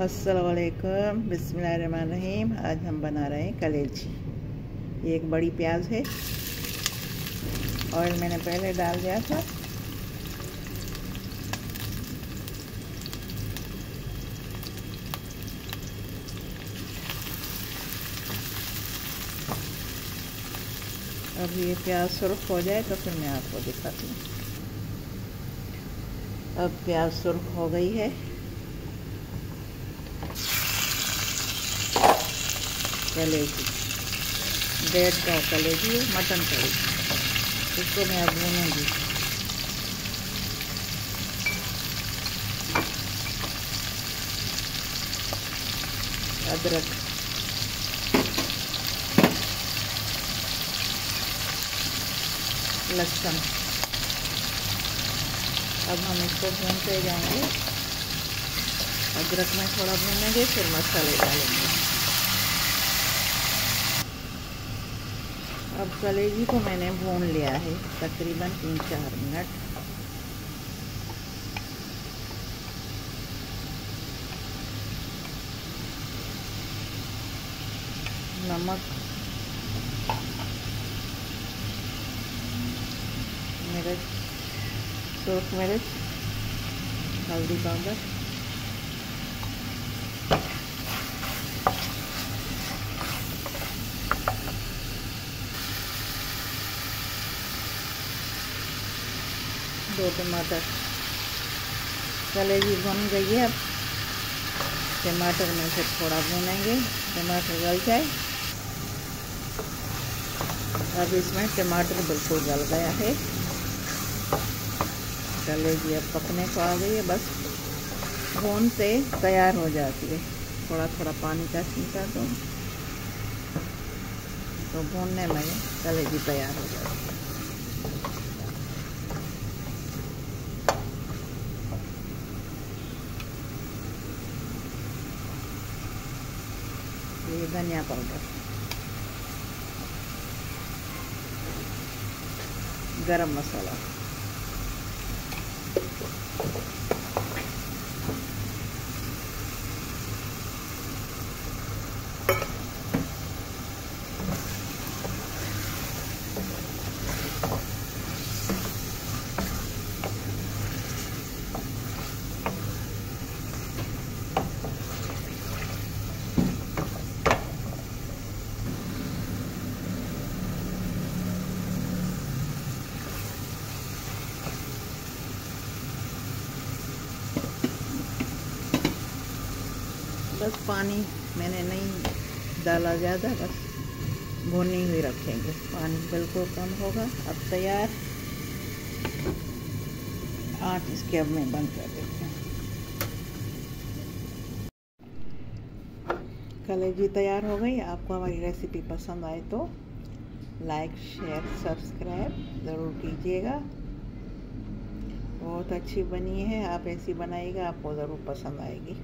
असलकम बिसमीम आज हम बना रहे हैं कलेजी। ये एक बड़ी प्याज है। ऑयल मैंने पहले डाल दिया था। अब ये प्याज सुर्ख हो जाए तो फिर मैं आपको दिखाती हूँ। अब प्याज सुर्ख हो गई है। कलेजी। डेढ़ का कलेजी मटन करी इसको मैं अब भूनूँगी। अदरक। लहसुन। अब हम इसको भूनते जाएँगे। अदरक में थोड़ा भूनेंगे, फिर मसाले डालेंगे। अब कलेजी को मैंने भून लिया है, तकरीबन तीन चार मिनट। नमक। मिर्च सूख मिर्च, हल्दी पाउडर। दो टमाटर कलेजी भुन गई है अब। टमाटर में से थोड़ा भूनेंगे, टमाटर गल जाए। अब इसमें टमाटर बिल्कुल गल गया है। कलेजी अब पकने को आ गई है, बस। भून से तैयार हो जाती है। थोड़ा थोड़ा पानी का छींटा दो। तो भूनने में कलेजी तैयार हो जाती है। धनिया पाउडर। गरम मसाला। बस पानी मैंने नहीं डाला ज़्यादा, बस भुनी हुई रखेंगे। पानी बिल्कुल कम होगा। अब तैयार। आँच इसके अब मैं बंद कर देती हूँ। कलेजी तैयार हो गई। आपको हमारी रेसिपी पसंद आए तो लाइक शेयर सब्सक्राइब ज़रूर कीजिएगा। बहुत अच्छी बनी है। आप ऐसी बनाइएगा, आपको ज़रूर पसंद आएगी।